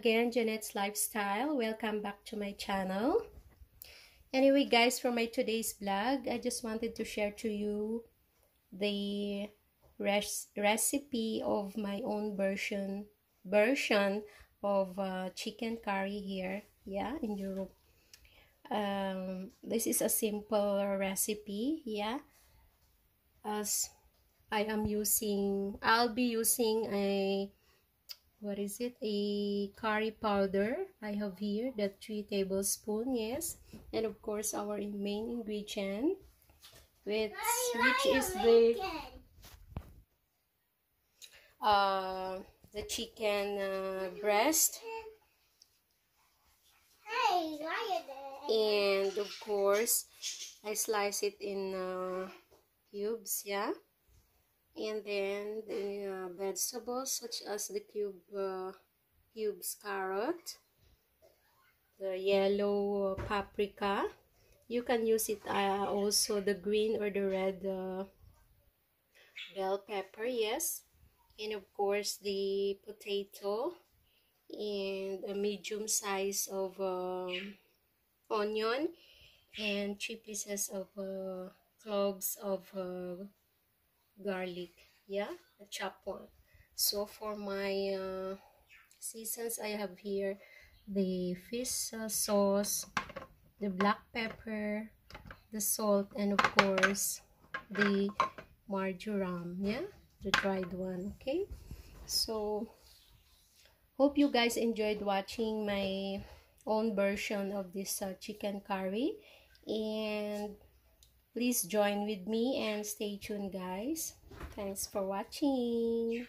again, Jeanette's Lifestyle. Welcome back to my channel. Anyway guys, for my today's vlog, I just wanted to share to you the res recipe of my own version version of uh, chicken curry here, yeah, in Europe. Um, this is a simple recipe, yeah, as I am using, I'll be using a what is it? A curry powder. I have here the three tablespoon yes. And of course our main ingredient which which is the uh the chicken uh, breast. And of course i slice it in uh, cubes yeah and then the uh, vegetables such as the cube uh, cubes carrot the yellow paprika. You can use it uh, also the green or the red uh, bell pepper yes. And of course the potato and a medium size of um, onion and three pieces of uh, cloves of uh, garlic yeah a chopped one so for my uh, seasons i have here the fish uh, sauce the black pepper the salt and of course the marjoram yeah the dried one okay? So hope you guys enjoyed watching my own version of this uh, chicken curry. And Please join with me and stay tuned guys. Thanks for watching.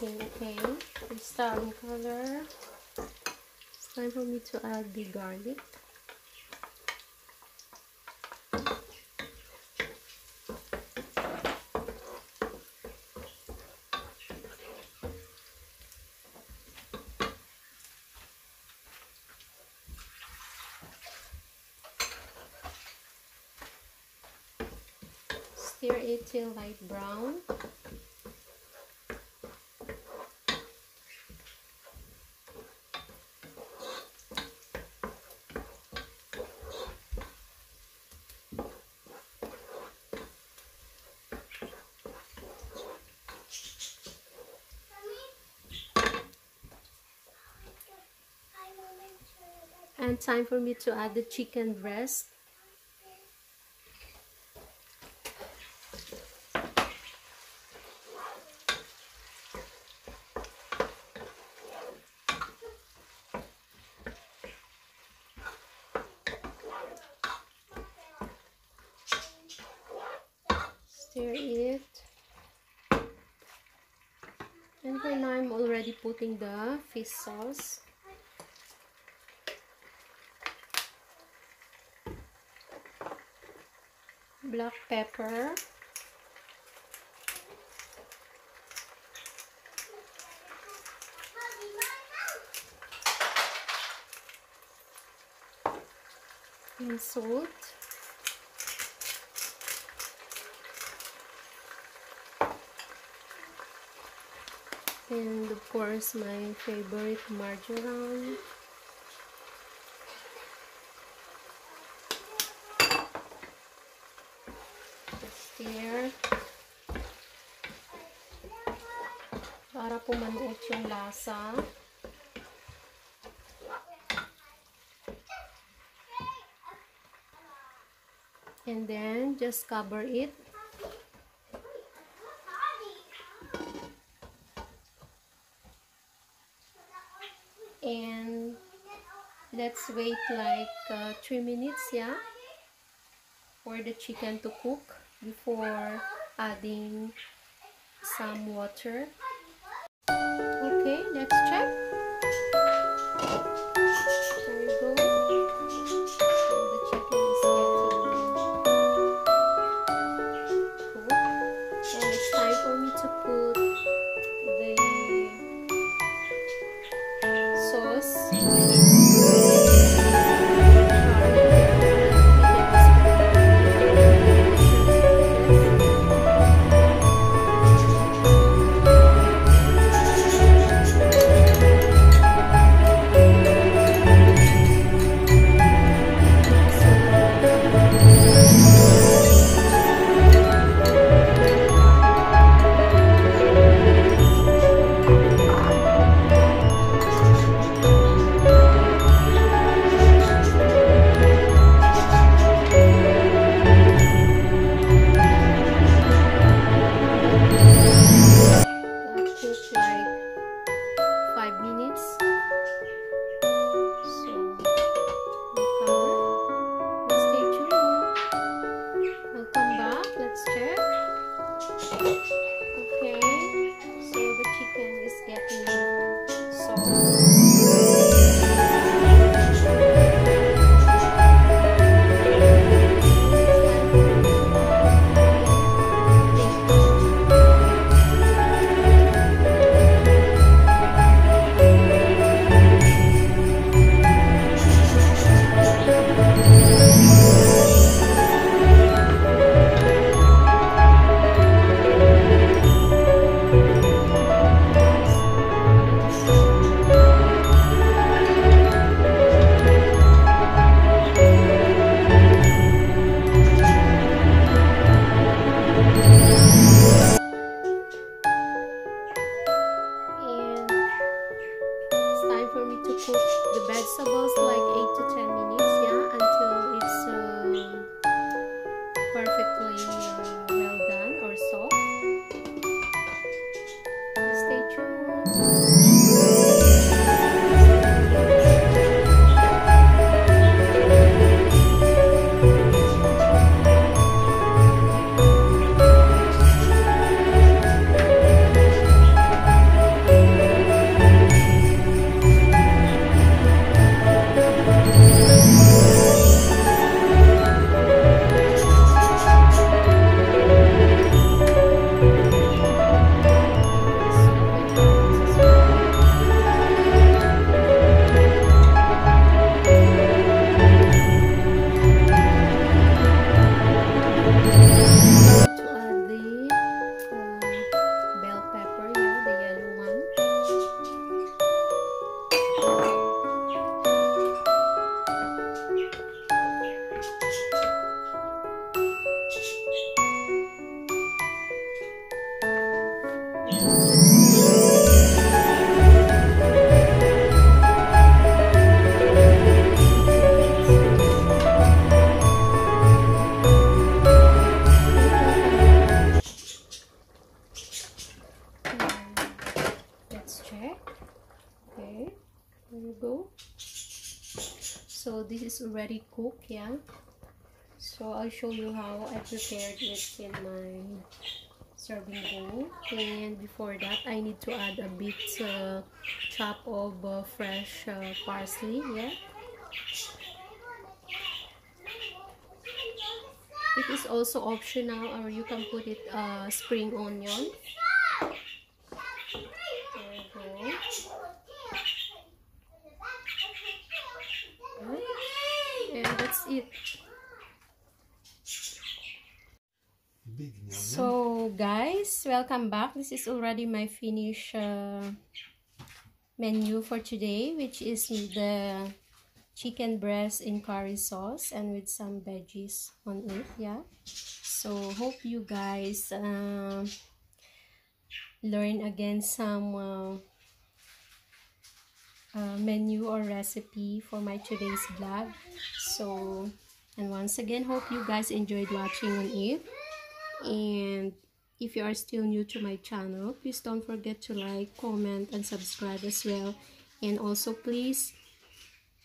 Brown color. It's time for me to add the garlic. Stir it till light brown. And time for me to add the chicken breast. Stir it. And now I'm already putting the fish sauce black pepper. And salt. And of course my favorite marjoram here para pumanuot yung lasa. And then, just cover it. And let's wait like uh, 3 minutes, yeah? For the chicken to cook before adding some water. Okay, let's check. Vegetables like Let's. Okay, there you go. So this is already cooked, yeah. So I'll show you how I prepared it in my serving bowl. And before that, I need to add a bit uh, chop of uh, fresh uh, parsley, yeah. It is also optional, or you can put it uh, spring onion. There you go. And that's it. Big niya. So, guys, welcome back. This is already my finished uh, menu for today, which is the chicken breast in curry sauce and with some veggies on it. Yeah. So, hope you guys uh, learn again some uh, uh, menu or recipe for my today's vlog so and once again hope you guys enjoyed watching on it and if you are still new to my channel please don't forget to like comment and subscribe as well. And also please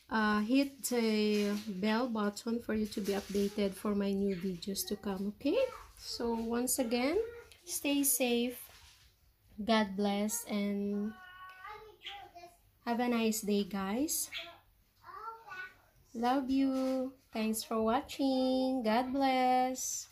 uh, hit the bell button for you to be updated for my new videos to come okay? So once again stay safe. God bless and have a nice day guys. Love you. Thanks for watching. God bless